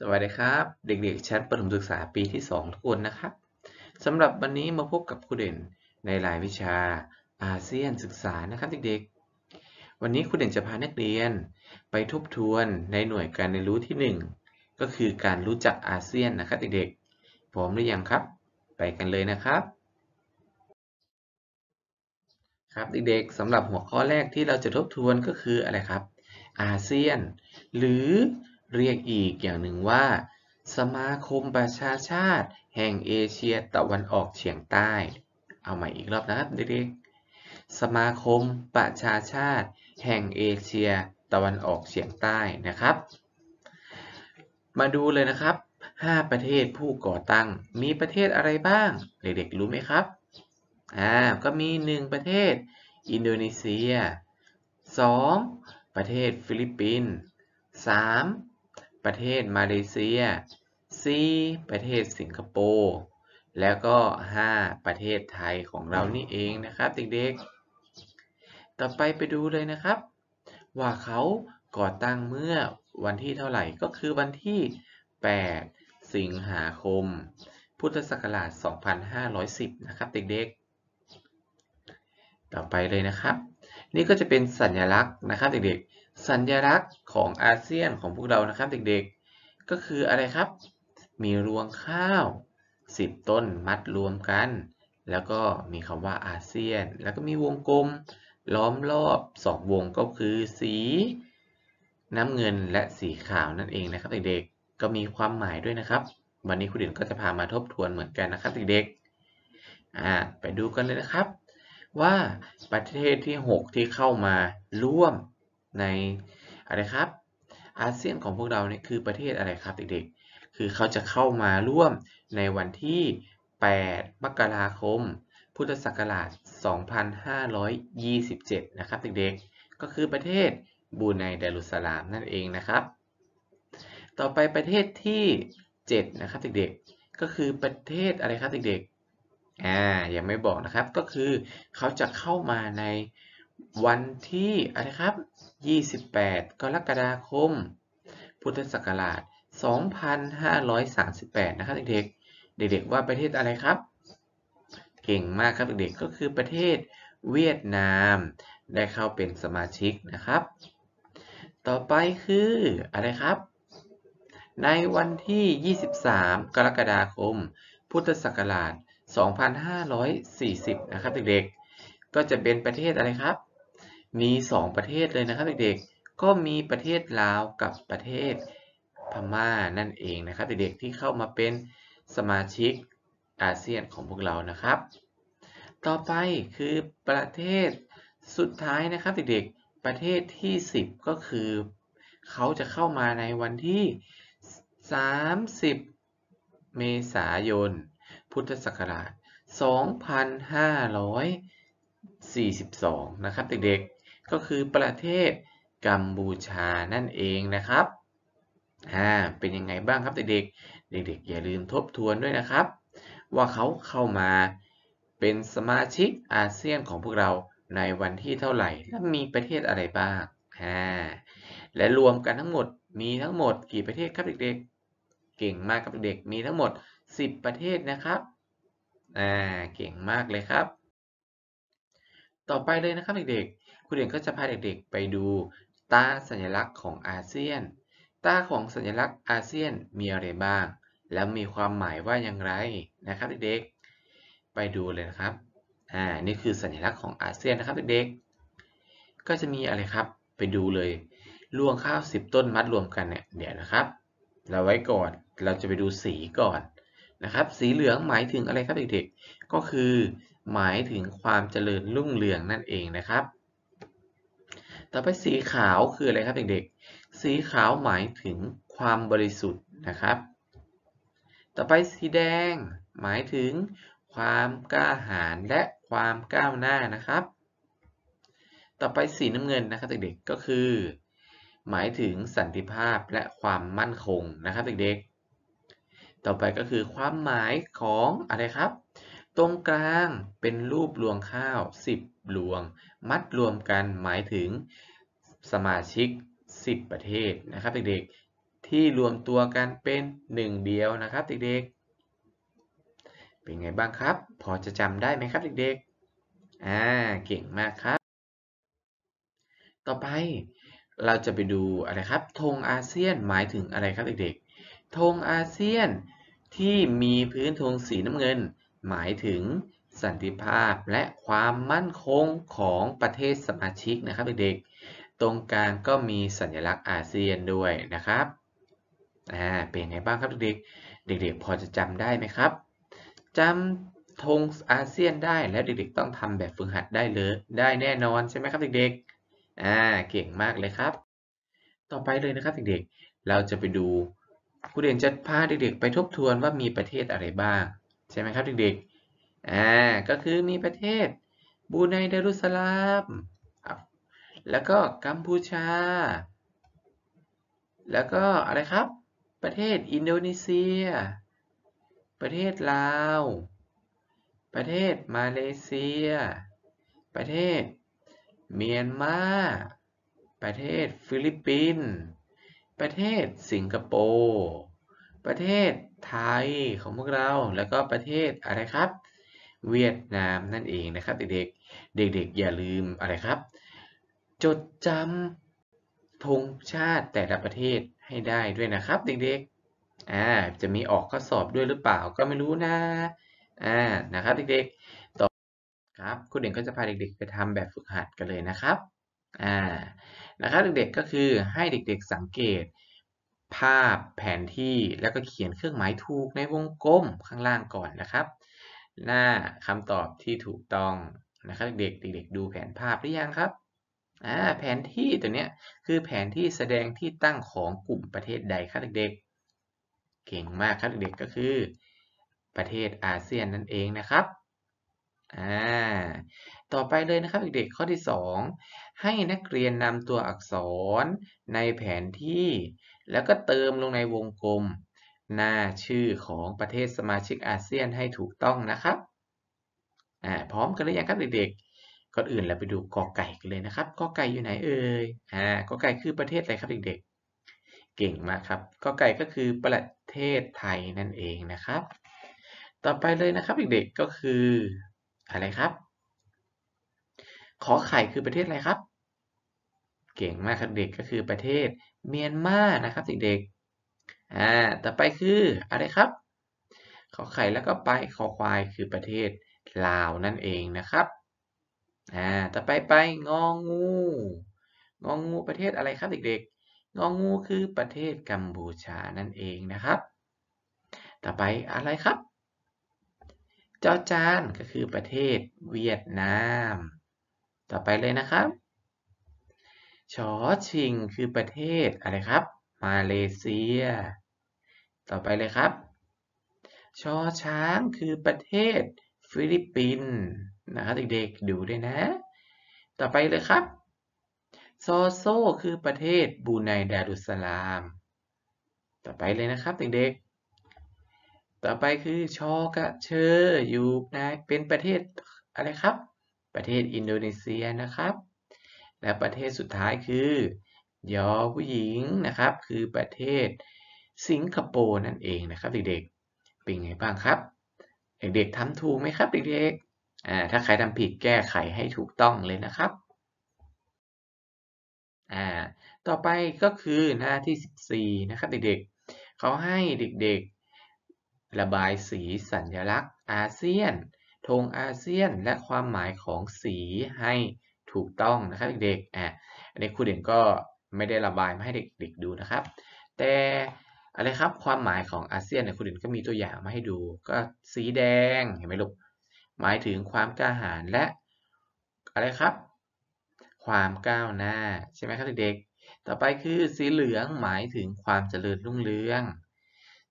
สวัสดีครับ เด็กๆ ชั้นประถมศึกษาปีที่ 2 ทุกคนนะครับสำหรับวันนี้มาพบกับครูเด่นในรายวิชาอาเซียนศึกษานะครับเด็กๆ วันนี้ครูเด่นจะพานักเรียนไปทบทวนในหน่วยการเรียนรู้ที่ 1 ก็คือการรู้จักอาเซียนนะครับเด็กๆพร้อมหรือยังครับ ไปกันเลยนะครับ ครับเด็กๆสำหรับหัวข้อแรกที่เราจะทบทวนก็คืออะไรครับ อาเซียน หรือ เรียกอีกอย่างหนึ่งว่า สมาคมประชาชาติ แห่งเอเชียตะวันออกเฉียงใต้ เอาใหม่อีกรอบนะครับเด็กๆ สมาคมประชาชาติ แห่งเอเชียตะวันออกเฉียงใต้นะครับ มาดูเลยนะครับ 5 ประเทศผู้ก่อตั้ง มีประเทศอะไรบ้าง เด็กๆ รู้ไหมครับ อ่า ก็มี 1 ประเทศ อินโดนีเซีย 2. ประเทศฟิลิปปินส์ 3. ประเทศมาเลเซีย 4. ประเทศสิงคโปร์ แล้วก็ 5. ประเทศไทยของเรานี่เองนะครับเด็กๆ ต่อไปไปดูเลยนะครับ ว่าเขาก่อตั้งเมื่อวันที่เท่าไหร่ก็คือวันที่ 8 สิงหาคม พุทธศักราช 2510 นะครับเด็กๆ ต่อไปเลยนะครับ นี่ก็จะเป็นสัญลักษณ์นะครับเด็กๆ สัญลักษณ์ของอาเซียนของพวกเรานะครับเด็กๆ ก็คืออะไรครับ มีรวงข้าว 10 ต้นมัดรวมกัน แล้วก็มีคำว่าอาเซียน แล้วก็มีวงกลมล้อมรอบ 2 วงก็คือสี น้ำเงินและสีขาวนั่นเองนะครับเด็กๆ ก็มีความหมายด้วยนะครับ วันนี้ครูเด่นก็จะพามาทบทวนเหมือนกันนะครับเด็กๆไปดูกันเลยนะครับ ว่าประเทศที่ 6 ที่เข้ามาร่วม ในอะไรครับอาเซียนของพวกเราเนี่ยคือประเทศอะไรครับเด็กๆ คือเขาจะเข้ามาร่วมในวันที่ 8 มกราคม พุทธศักราช 2527 นะครับเด็กๆ ก็คือประเทศบูไนดารุสลามนั่นเองนะครับ ต่อไปประเทศที่ 7 นะครับเด็กๆ ก็คือประเทศอะไรครับเด็กๆ อ่า ยังไม่บอกนะครับ ก็คือเขาจะเข้ามาใน วันที่อะไรครับ 28 กรกฎาคม พุทธศักราช 2538 นะครับเด็กๆ เด็กๆว่าประเทศอะไรครับ เก่งมากครับเด็กๆ ก็คือประเทศเวียดนามได้เข้าเป็นสมาชิกนะครับ ต่อไปคืออะไรครับ ในวันที่ 23 กรกฎาคม พุทธศักราช 2540 นะครับเด็กๆ ก็จะเป็นประเทศอะไรครับ มี 2 ประเทศเลยนะครับเด็กๆ ก็มีประเทศลาวกับประเทศพม่านั่นเองนะครับเด็กๆที่เข้ามาเป็นสมาชิกอาเซียนของพวกเรานะครับ ต่อไปคือประเทศสุดท้ายนะครับเด็กๆประเทศที่ 10 ก็คือ เขาจะเข้ามาในวันที่ 30 เมษายน พุทธศักราช 2542 นะครับเด็กๆ ก็คือประเทศกัมพูชานั่นเองนะครับอ่าเป็นยังไงบ้างครับเด็กๆ เด็กๆ อย่าลืมทบทวนด้วยนะครับ ว่าเขาเข้ามาเป็นสมาชิกอาเซียนของพวกเราในวันที่เท่าไหร่ และมีประเทศอะไรบ้างอ่าและรวมกันทั้งหมดมีทั้งหมดกี่ประเทศครับเด็กๆ เก่งมากครับเด็กมีทั้งหมด 10 ประเทศนะครับอ่าเก่งมากเลยครับ ต่อไปเลยนะครับเด็กๆ คุณเด่นก็จะพาเด็กๆไปดูตาสัญลักษณ์ของอาเซียน ตาของสัญลักษณ์อาเซียนมีอะไรบ้าง แล้วมีความหมายว่าอย่างไรนะครับเด็กๆ ไปดูเลยนะครับ อ่า นี่คือสัญลักษณ์ของอาเซียนนะครับเด็กๆ ก็จะมีอะไรครับ ไปดูเลยรวงข้าว 10 ต้นมัดรวมกันเนี่ย เดี๋ยวนะครับ เราไว้ก่อน เราจะไปดูสีก่อนนะครับ สีเหลืองหมายถึงอะไรครับเด็กๆ ก็คือหมายถึงความเจริญรุ่งเรืองนั่นเองนะครับ ต่อไปสีขาวคืออะไรครับเด็กๆ สีขาวหมายถึงความบริสุทธิ์นะครับ ต่อไปสีแดงหมายถึงความกล้าหาญและความก้าวหน้านะครับ ต่อไปสีน้ำเงินนะครับเด็กๆ ก็คือ หมายถึงสันติภาพและความมั่นคงนะครับเด็กๆ ต่อไปก็คือความหมายของอะไรครับ ตรงกลางเป็นรูปรวงข้าว 10 รวงมัดรวมกันหมายถึงสมาชิก 10 ประเทศนะครับเด็กๆ ที่รวมตัวกันเป็นหนึ่งเดียวนะครับเด็กๆ เป็นไงบ้างครับ พอจะจำได้ไหมครับเด็กๆ อ่า เก่งมากครับ ต่อไปเราจะไปดูอะไรครับ ธงอาเซียนหมายถึงอะไรครับเด็กๆ ธงอาเซียนที่มีพื้นธงสีน้ำเงิน หมายถึง สันติภาพและความมั่นคงของประเทศสมาชิกนะครับเด็กๆ ตรงกลางก็มีสัญลักษณ์อาเซียนด้วยนะครับ อ่า เป็นไงบ้างครับเด็กๆ เด็กๆ พอจะจำได้ไหมครับจำธงอาเซียนได้แล้วเด็กๆ ต้องทำแบบฝึกหัดได้เลยได้แน่นอนใช่ไหมครับเด็กๆ อ่า เก่งมากเลยครับ ต่อไปเลยนะครับเด็กๆ เราจะไปดูครูเด่นจะพาเด็กๆ ไปทบทวนว่ามีประเทศอะไรบ้าง ใช่ไหมครับเด็กๆ อ่าก็คือมีประเทศบูไนดารุสลามแล้วก็กัมพูชา แล้วก็อะไรครับ ประเทศอินโดนีเซีย ประเทศลาว ประเทศมาเลเซีย ประเทศเมียนมา ประเทศฟิลิปปินส์ ประเทศสิงคโปร์ ประเทศไทยของพวกเรา แล้วก็ประเทศอะไรครับ เวียดนามนั่นเองนะครับ เด็กๆ เด็กๆ อย่าลืมอะไรครับ จดจำธงชาติแต่ละประเทศให้ได้ด้วยนะครับ เด็กๆอ่าจะมีออกข้อสอบด้วยหรือเปล่าก็ไม่รู้นะอ่านะครับ เด็กๆ ต่อครับคุณเด่นก็จะพาเด็กๆ ไปทำแบบฝึกหัดกันเลยนะครับอ่านะครับเด็กๆก็คือให้เด็กๆสังเกตภาพแผนที่แล้วก็เขียนเครื่องหมายถูกในวงกลมข้างล่างก่อนนะครับ หน้าคำตอบที่ถูกต้องนะครับเด็กๆเด็กดูแผนภาพหรือยังครับอ่าแผนที่ตัวเนี้ยคือแผนที่แสดงที่ตั้งของกลุ่มประเทศใดครับเด็กๆ เก่งมากครับเด็กๆก็คือ ประเทศอาเซียนนั่นเองนะครับอ่าต่อไปเลยนะครับเด็กๆข้อที่ 2 ให้นักเรียนนำตัวอักษรในแผนที่ แล้วก็เติมลงในวงกลม หน้าชื่อของประเทศสมาชิกอาเซียนให้ถูกต้องนะครับอ่าพร้อมกันหรือยังครับเด็กๆ ก่อนอื่นเราไปดูกอไก่กันเลยนะครับกอไก่อยู่ไหนเอ่ยอ่ากอไก่คือประเทศอะไรครับเด็กๆ เก่งมากครับกอไก่ก็คือประเทศไทยนั่นเองนะครับ ต่อไปเลยนะครับเด็กๆ ก็คืออะไรครับ ขอไข่คือประเทศอะไรครับ เก่งมากครับเด็กก็คือประเทศเมียนมานะครับเด็กๆ อ่าต่อไปคืออะไรครับขอไข่แล้วก็ไปขอควายคือประเทศลาวนั่นเองนะครับอ่าต่อไปไปงองูงองูประเทศอะไรครับเด็กๆงองูคือประเทศกัมพูชานั่นเองนะครับ ต่อไปอะไรครับจอจานก็คือประเทศเวียดนาม ต่อไปเลยนะครับชอชิงคือประเทศอะไรครับ มาเลเซีย ต่อไปเลยครับ ชอช้างคือประเทศฟิลิปปินส์นะครับเด็กๆดูด้วยนะ ต่อไปเลยครับ ซอโซคือประเทศบูไนดารุสลาม ต่อไปเลยนะครับเด็กๆ ต่อไปคือชอกะเชออยู่ในเป็นประเทศอะไรครับ ประเทศอินโดนีเซียนะครับ และประเทศสุดท้ายคือ ยอผู้หญิงนะครับ คือประเทศสิงคโปร์นั่นเองนะครับเด็กๆ เป็นไงบ้างครับ เด็กๆทำถูกไหมครับเด็กๆอ่าถ้าใครทำผิดแก้ไขให้ถูกต้องเลยนะครับอ่าต่อไปก็คือหน้าที่ 14 นะครับเด็กๆเขาให้เด็กๆ ระบายสีสัญลักษณ์อาเซียนธงอาเซียนและความหมายของสีให้ถูกต้องนะครับเด็กๆอ่าอันนี้ครูเด่นก็ ไม่ได้ระบายมาให้เด็กๆดูนะครับ แต่อะไรครับความหมายของอาเซียนเนี่ยครูเด่นก็มีตัวอย่างมาให้ดู ก็สีแดงเห็นไหมลูกหมายถึงความกล้าหาญและอะไรครับ ความก้าวหน้าใช่ไหมครับเด็กๆต่อไปคือสีเหลืองหมายถึงความเจริญรุ่งเรือง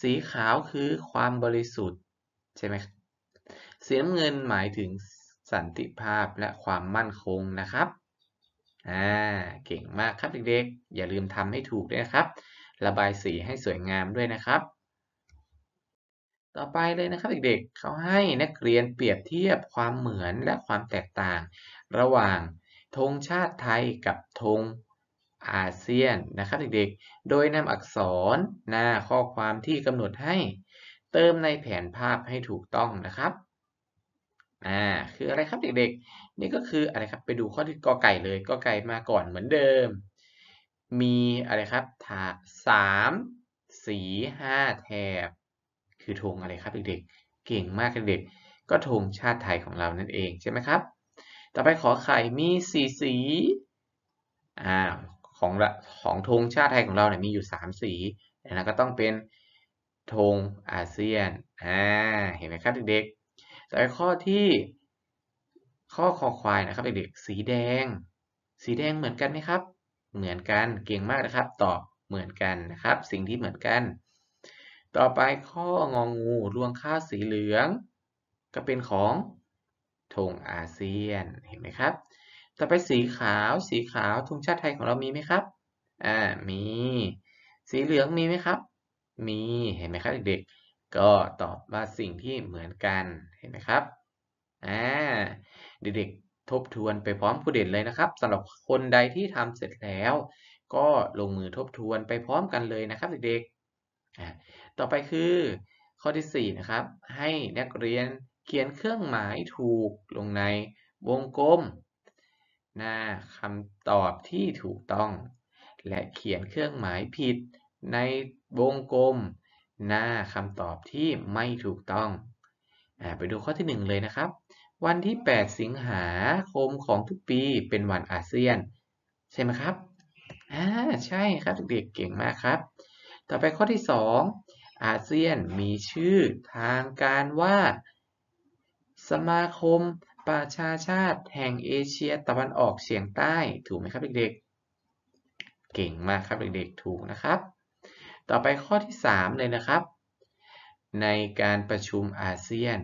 สีขาวคือความบริสุทธิ์ใช่ไหมสีน้ำเงินหมายถึงสันติภาพและความมั่นคงนะครับ อ่าเก่งมากครับเด็กๆ อย่าลืมทำให้ถูกด้วยนะครับ ระบายสีให้สวยงามด้วยนะครับ ต่อไปเลยนะครับเด็กๆเขาให้นักเรียนเปรียบเทียบความเหมือนและความแตกต่าง ระหว่างธงชาติไทยกับธงอาเซียนนะครับเด็กๆ โดยนำอักษรหน้าข้อความที่กำหนดให้ เติมในแผนภาพให้ถูกต้องนะครับ อ่าคืออะไรครับเด็กๆ นี่ก็คืออะไรครับไปดูข้อที่กอไก่เลยกอไก่มาก่อนเหมือนเดิม มีอะไรครับถาสามสีห้าแถบ คือธงอะไรครับเด็กๆ เก่งมากเด็กๆก็ธงชาติไทยของเรานั่นเองใช่ไหมครับ ต่อไปขอไข่มีสีสีอ่าของของธงชาติไทยของเราเนี่ยมีอยู่สามสีดังนั้นก็ต้องเป็นธงอาเซียนอ่าเห็นไหมครับเด็กๆ ต่อไปข้อที่ข้อคอควายนะครับเด็กๆสีแดง สีแดงเหมือนกันไหมครับ เหมือนกันเก่งมากนะครับ ตอบเหมือนกันนะครับ สิ่งที่เหมือนกัน ต่อไปข้ององูรวงข้าวสีเหลือง ก็เป็นของธงอาเซียนเห็นไหมครับ ต่อไปสีขาวสีขาวธงชาติไทยของเรามีไหมครับอ่ามี สีเหลืองมีไหมครับ มีเห็นไหมครับเด็กๆ ก็ตอบว่าสิ่งที่เหมือนกันเห็นไหมครับอ่าเด็กๆทบทวนไปพร้อมครูเด่นเลยนะครับสำหรับคนใดที่ทำเสร็จแล้ว ก็ลงมือทบทวนไปพร้อมกันเลยนะครับเด็กๆต่อไปคือข้อที่4นะครับให้นักเรียนเขียนเครื่องหมายถูกลงในวงกลม หน้าคำตอบที่ถูกต้อง และเขียนเครื่องหมายผิดในวงกลม หน้าคำตอบที่ไม่ถูกต้องอไปดูข้อที่ 1 เลยนะครับ วันที่ 8 สิงหาคมของทุกปีเป็นวันอาเซียน ใช่ไหมครับอ่าใช่ครับเด็กๆเก่งมากครับ ต่อไปข้อที่ 2 อาเซียนมีชื่อทางการว่า สมาคมประชาชาติแห่งเอเชียตะวันออกเฉียงใต้ถูกไหมครับเด็กๆ เก่งมากครับเด็กๆถูกนะครับ ต่อไปข้อที่ 3 เลยนะครับ ในการประชุมอาเซียน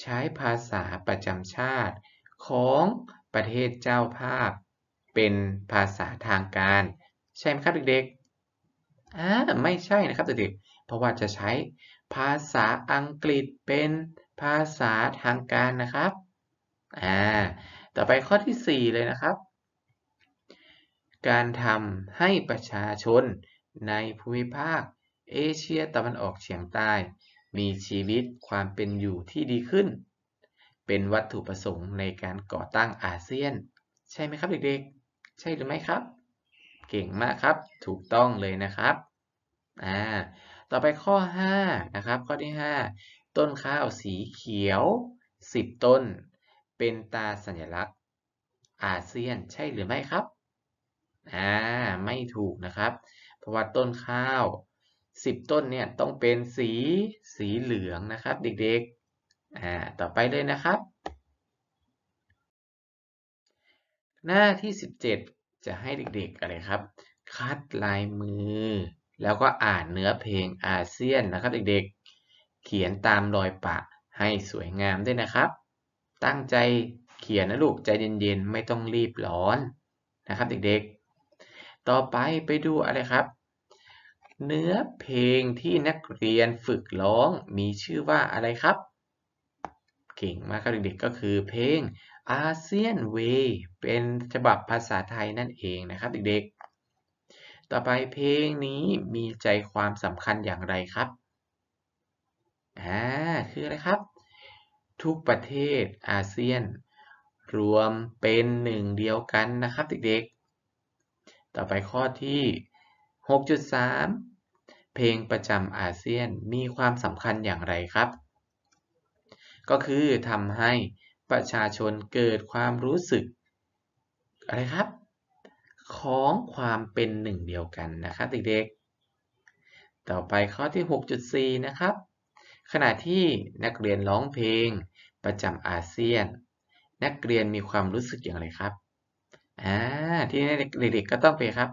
ใช้ภาษาประจำชาติ ของประเทศเจ้าภาพ เป็นภาษาทางการ ใช่ไหมครับเด็กๆอ่าไม่ใช่นะครับเด็กๆเพราะว่าจะใช้ภาษาอังกฤษเป็นภาษาทางการนะครับอ่าต่อไปข้อที่ 4 เลยนะครับ การทำให้ประชาชน ในภูมิภาค เอเชียตะวันออกเฉียงใต้ มีชีวิตความเป็นอยู่ที่ดีขึ้น เป็นวัตถุประสงค์ในการก่อตั้งอาเซียน ใช่ไหมครับเด็กๆ ใช่หรือไม่ครับ เก่งมากครับ ถูกต้องเลยนะครับอ่าต่อไปข้อ 5 นะครับ ข้อที่ 5 ต้นข้าวสีเขียว 10 ต้น เป็นตาสัญลักษณ์ อาเซียนใช่หรือไม่ครับอ่าไม่ถูกนะครับ พราะว่าต้นข้าว 10 ต้นเนี่ยต้องเป็นสีสีเหลืองนะครับเด็กๆ อ่า ต่อไปเลยนะครับ หน้าที่ 17 จะให้เด็กๆอะไรครับ คัดลายมือ แล้วก็อ่านเนื้อเพลงอาเซียนนะครับเด็กๆ เขียนตามรอยปะให้สวยงามด้วยนะครับ ตั้งใจเขียนนะลูกใจเย็นๆ ไม่ต้องรีบร้อนนะครับเด็กๆ ต่อไปไปดูอะไรครับ เนื้อเพลงที่นักเรียนฝึกร้องมีชื่อว่าอะไรครับ เก่งมากครับเด็กๆก็คือเพลงอาเซียนเวเป็นฉบับภาษาไทยนั่นเองนะครับเด็กๆ ต่อไปเพลงนี้มีใจความสำคัญอย่างไรครับ อ่า คืออะไรครับ ทุกประเทศอาเซียน รวมเป็นหนึ่งเดียวกันนะครับเด็กๆ ต่อไปข้อที่ 6.3 เพลงประจำอาเซียนมีความสำคัญอย่างไรครับ ก็คือทำให้ประชาชนเกิดความรู้สึก อะไรครับ ของความเป็นหนึ่งเดียวกันนะครับเด็กๆ ต่อไปข้อที่ 6.4 นะครับ ขณะที่นักเรียนร้องเพลงประจำอาเซียน นักเรียนมีความรู้สึกอย่างไรครับ อ่าที่นี่เด็กๆก็ต้องไปครับ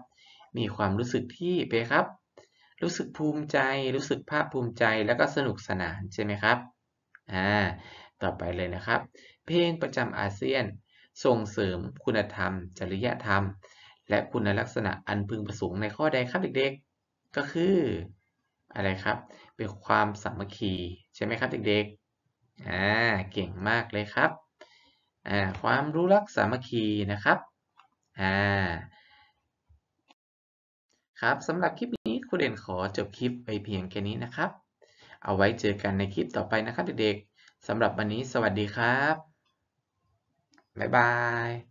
มีความรู้สึกที่ไปครับ รู้สึกภูมิใจ รู้สึกภาคภูมิใจแล้วก็สนุกสนานใช่ไหมครับอ่าต่อไปเลยนะครับ เพลงประจำอาเซียน ส่งเสริมคุณธรรม จริยธรรม และคุณลักษณะอันพึงประสงค์ในข้อใดครับเด็กๆ ก็คือ อะไรครับ เป็นความสามัคคีใช่ไหมครับเด็กๆอ่าเก่งมากเลยครับอ่าความรู้รักสามัคคีนะครับ อ่าครับสำหรับคลิปนี้ครูเด่นขอจบคลิปไปเพียงแค่นี้นะครับ เอาไว้เจอกันในคลิปต่อไปนะครับเด็กๆสำหรับวันนี้สวัสดีครับ บ๊ายบาย